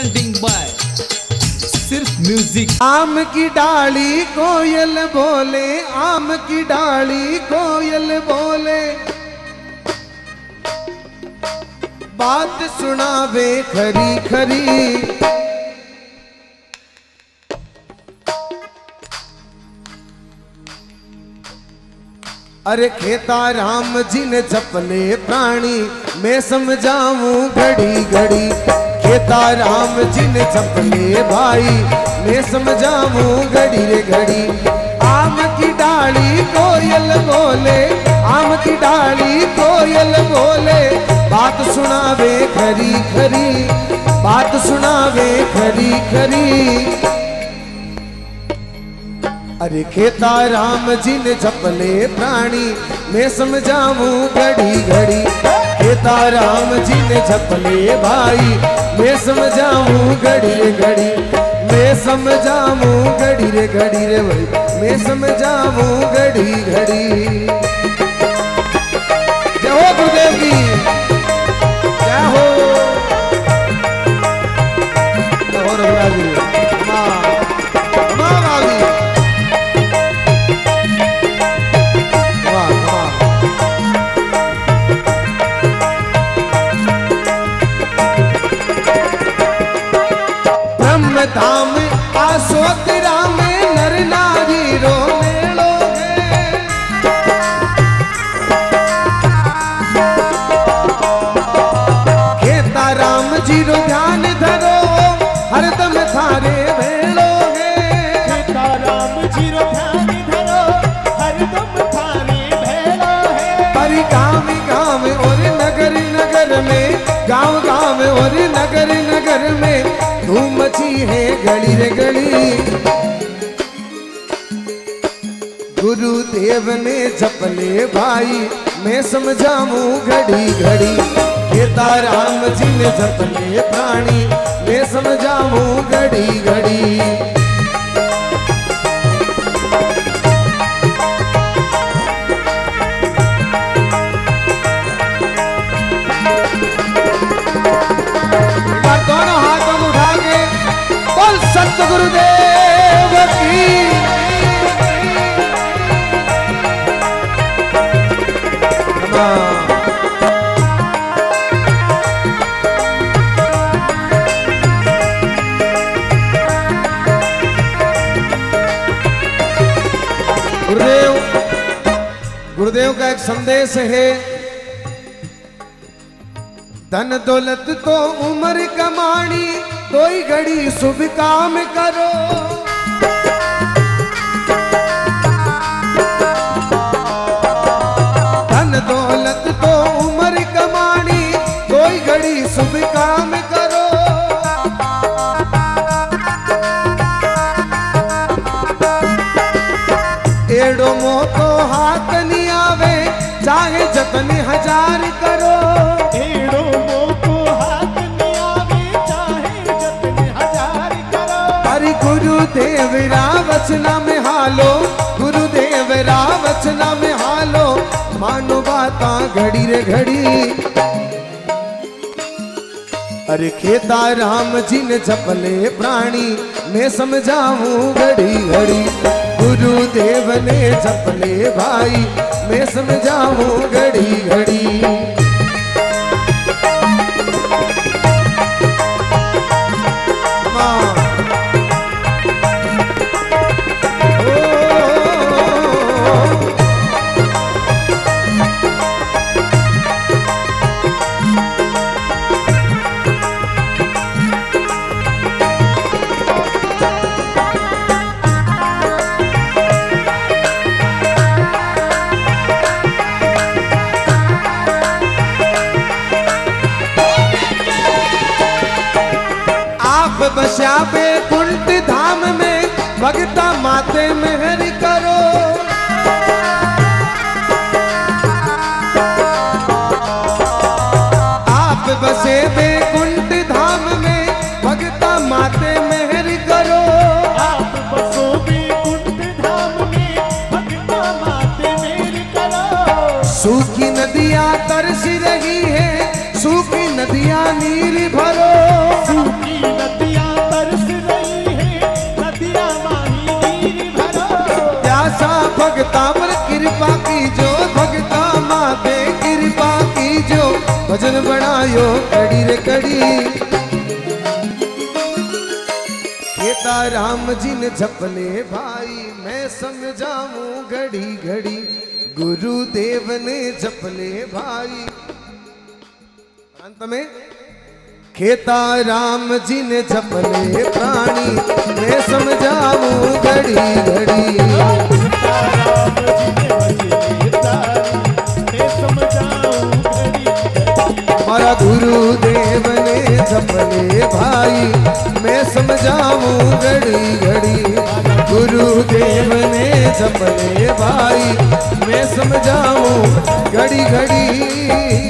presenting by. सिर्फ़ music आम की डाली कोयल बोले, आम की डाली कोयल बोले। बात सुनावे खरी खरी। अरे खेता राम जी ने जपले प्राणी, मैं समझाऊं घड़ी घड़ी। खेता राम जी ने जपले भाई। मैं समझाऊं घड़ी रे घड़ी। आम की डाली कोयल बोले, आम की डाली कोयल बोले। बात सुनावे खरी खरी, बात सुनावे खरी खरी। अरे खेता राम जी ने जपले प्राणी, मैं समझाऊं घड़ी घड़ी। खेता राम जी ने जपले भाई। मैं समझाऊं घड़ी रे घड़ी, मैं समझाऊं घड़ी रे घड़ी रे भाई। मैं समझाऊं घड़ी घड़ी। धाम आशोक राम नर नारी रो खेता राम जी रो ध्यान धरो हरदम थारे है राम ज़ीरो ध्यान धरो हरदम थारे भेलो है मची है गली रे गली। गुरुदेव ने जपले भाई, मैं समझाऊ घड़ी घड़ी। खेता राम जी ने जपले प्राणी, मैं समझाऊ घड़ी घड़ी। गुरुदेव की हाँ। गुरुदेव गुरुदेव का एक संदेश है धन दौलत तो उम्र कमानी कोई घड़ी शुभ काम करो। धन दौलत तो उम्र कमानी कोई घड़ी शुभ काम करो। एड़ो मोह तो हाथ नहीं आवे, चाहे जतन हज़ार घड़ी रे घड़ी। अरे खेता राम जी ने जपले प्राणी, मैं समझाऊं घड़ी घड़ी। गुरुदेव ने जपले भाई, मैं समझाऊं घड़ी घड़ी। भगता माते मेहर जो भगता माते कृपा की जो भजन बनायो कड़ी रे कड़ी। केता राम जी ने जपले भाई, मैं समझाऊ घड़ी घड़ी। गुरुदेव ने जपले भाई। अंत में, खेता राम जी ने जपले प्राणी, मैं समझाऊ घड़ी घड़ी। हमारा गुरुदेव ने जपले भाई। मैं समझाऊं घड़ी घड़ी गुरुदेव ने जपले भाई। मैं समझाऊं घड़ी घड़ी